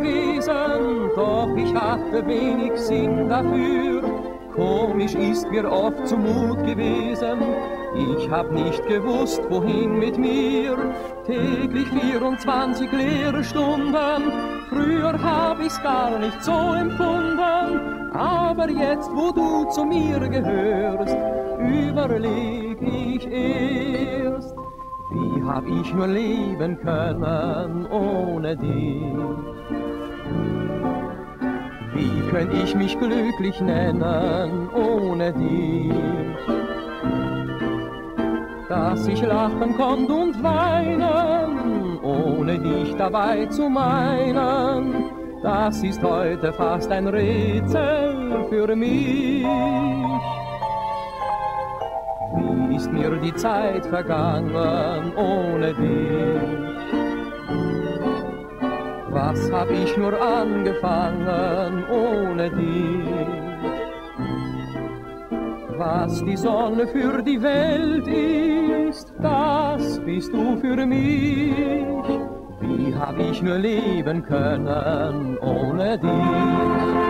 gewesen, doch ich hatte wenig Sinn dafür. Komisch ist mir oft zumut gewesen, ich hab nicht gewusst, wohin mit mir. Täglich 24 leere Stunden, früher hab ich's gar nicht so empfunden. Aber jetzt, wo du zu mir gehörst, überleg ich hab ich nur leben können ohne dich? Wie könnt ich mich glücklich nennen ohne dich? Dass ich lachen konnt und weinen, ohne dich dabei zu meinen, das ist heute fast ein Rätsel für mich. Wie ist mir die Zeit vergangen ohne dich? Was hab ich nur angefangen ohne dich? Was die Sonne für die Welt ist, das bist du für mich. Wie hab ich nur leben können ohne dich?